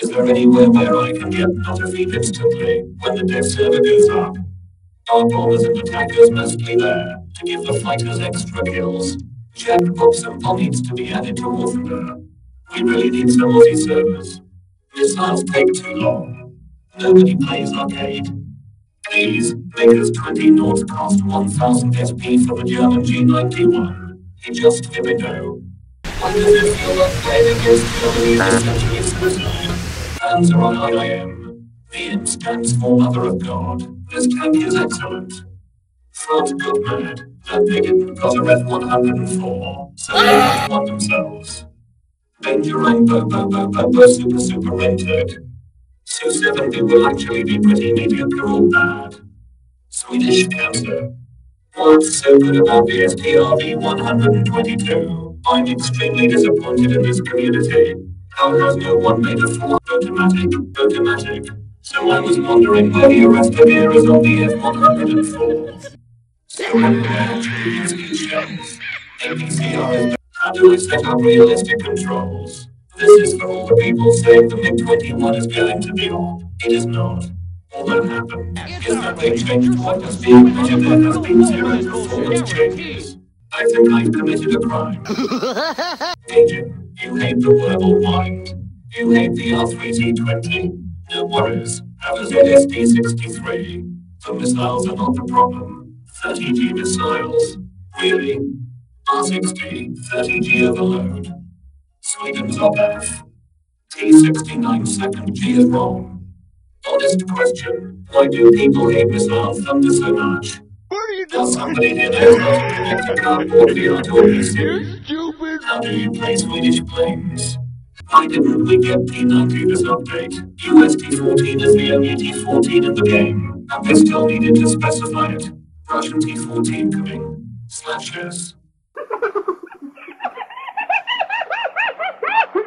Is there anywhere where I can get not a feed instantly when the dev server goes up? Our bombers and attackers must be there to give the fighters extra kills? Jackpots and bomb needs to be added to Warfare. We really need some Aussie servers. Missiles take too long. Nobody plays arcade. Please, make us 20 knots cost 1000 SP for the German G91. He just give it go. Why does it feel like playing against Germany this century suicide? Panzer on IIM. The N stands for Mother of God. This tank is excellent. Front good mad that they didn't got a Rev 104, so they ah! might want themselves. Danger Rainbow Bo Bo Bo Bo Super Super Rented. So 70 will actually be pretty mediocre or bad. Swedish Cancer. What's so good about the STRV 122? I'm extremely disappointed in this community. How has no one made a full automatic, automatic? So I was wondering where the arrest of is on the F104. So I'm these shells. APCR is how do we set up realistic controls? This is for all the people saying the MiG-21 is going to be on. It is not. All that happened is that they changed what was being measured. There has been zero performance changes. I think I've committed a crime. Agent, you hate the verbal wind. You hate the R3T20. No worries. Have a ZSD-63. The missiles are not the problem. 30G missiles. Really? R60, 30G overload. Sweden's op F. T69 second G is wrong. Honest question. Why do people hate missile thunder so much? Does somebody here know how to connect a cardboard VR to a Stupid. How do you play Swedish planes? Why didn't we get T90 this update? UST14 is the only T14 in the game, and they still needed to specify it. Russian T14 coming. Slash S.